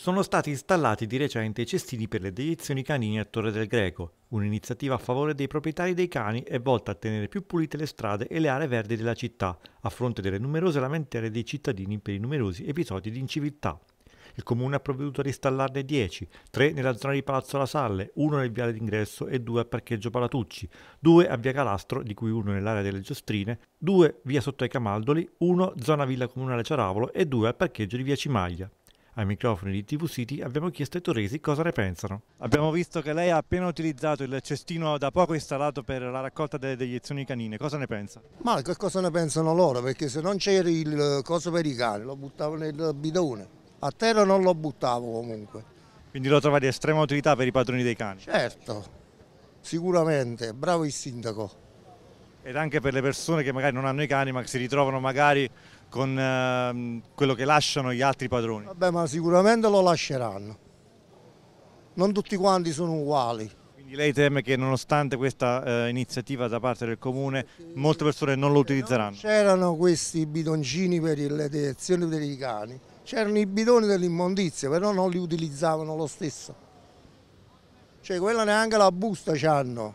Sono stati installati di recente i cestini per le deiezioni canine a Torre del Greco, un'iniziativa a favore dei proprietari dei cani e volta a tenere più pulite le strade e le aree verdi della città, a fronte delle numerose lamentele dei cittadini per i numerosi episodi di inciviltà. Il comune ha provveduto ad installarne 10, 3 nella zona di Palazzo La Salle, 1 nel viale d'ingresso e 2 al parcheggio Palatucci, 2 a via Calastro, di cui uno nell'area delle Giostrine, 2 via sotto ai Camaldoli, 1 zona Villa Comunale Ciaravolo e 2 al parcheggio di via Cimaglia. Ai microfoni di TV City abbiamo chiesto ai torresi cosa ne pensano. Abbiamo visto che lei ha appena utilizzato il cestino da poco installato per la raccolta delle deiezioni canine, cosa ne pensa? Ma che cosa ne pensano loro? Perché se non c'era il coso per i cani lo buttavo nel bidone, a terra non lo buttavo comunque. Quindi lo trova di estrema utilità per i padroni dei cani? Certo, sicuramente, bravo il sindaco. Ed anche per le persone che magari non hanno i cani ma che si ritrovano magari con eh, quello che lasciano gli altri padroni. Vabbè, ma sicuramente lo lasceranno. Non tutti quanti sono uguali. Quindi lei teme che nonostante questa eh, iniziativa da parte del comune molte persone non lo utilizzeranno? C'erano questi bidoncini per le direzioni per i cani, c'erano i bidoni dell'immondizia, però non li utilizzavano lo stesso. Cioè quella neanche la busta c'hanno,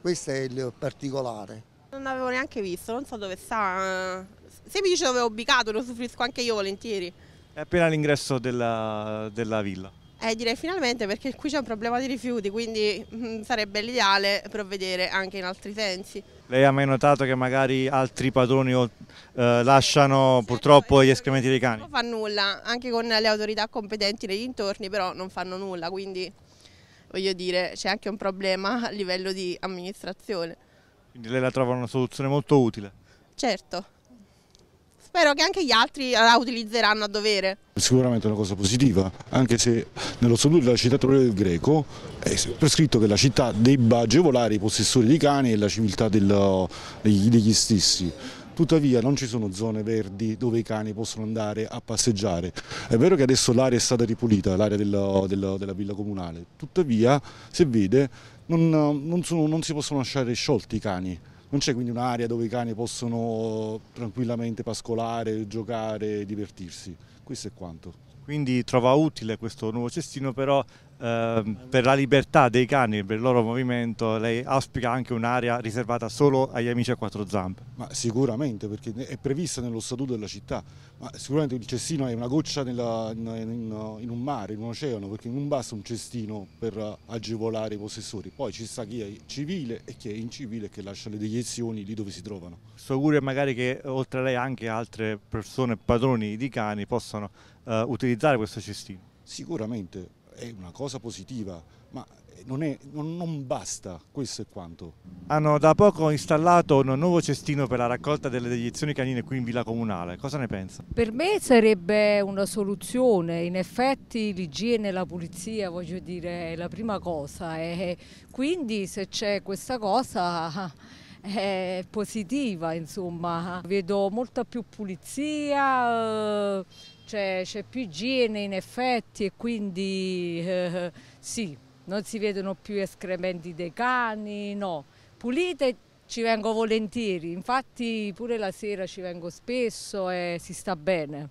questo è il particolare. Non l'avevo neanche visto, non so dove sta. Se mi dice dove è ubicato lo soffrisco anche io volentieri. È appena all'ingresso della, della villa. Eh, direi finalmente perché qui c'è un problema di rifiuti, quindi mh, sarebbe l'ideale provvedere anche in altri sensi. Lei ha mai notato che magari altri padroni eh, lasciano purtroppo gli escrementi dei cani? Non fa nulla, anche con le autorità competenti nei dintorni, però non fanno nulla, quindi voglio dire c'è anche un problema a livello di amministrazione. Quindi lei la trova una soluzione molto utile? Certo. Spero che anche gli altri la utilizzeranno a dovere. Sicuramente è una cosa positiva, anche se nello statuto della città del Greco è prescritto che la città debba agevolare i possessori di cani e la civiltà del, degli stessi. Tuttavia non ci sono zone verdi dove i cani possono andare a passeggiare. È vero che adesso l'area è stata ripulita, l'area della, della, della, villa comunale, tuttavia se vede non, non, sono, non si possono lasciare sciolti i cani non c'è quindi un'area dove i cani possono tranquillamente pascolare, giocare, divertirsi. Questo è quanto. Quindi trova utile questo nuovo cestino, però per la libertà dei cani, per il loro movimento, lei auspica anche un'area riservata solo agli amici a quattro zampe? Ma sicuramente, perché è prevista nello statuto della città, ma sicuramente il cestino è una goccia nella, in, in, in, un mare, in un oceano, perché non basta un cestino per agevolare i possessori, poi ci sta chi è civile e chi è incivile che lascia le deiezioni lì dove si trovano. Questo augurio è magari che oltre a lei anche altre persone, padroni di cani, possano uh, utilizzare questo cestino. Sicuramente, è una cosa positiva, ma non, è, non, non, basta, questo è quanto. Hanno da poco installato un nuovo cestino per la raccolta delle deiezioni canine qui in Villa Comunale, cosa ne pensa? Per me sarebbe una soluzione, in effetti l'igiene e la pulizia voglio dire è la prima cosa e quindi se c'è questa cosa è positiva insomma, vedo molta più pulizia. Eh, c'è, più igiene in effetti e quindi eh, sì, non si vedono più escrementi dei cani, no. Pulite ci vengo volentieri, infatti pure la sera ci vengo spesso e si sta bene.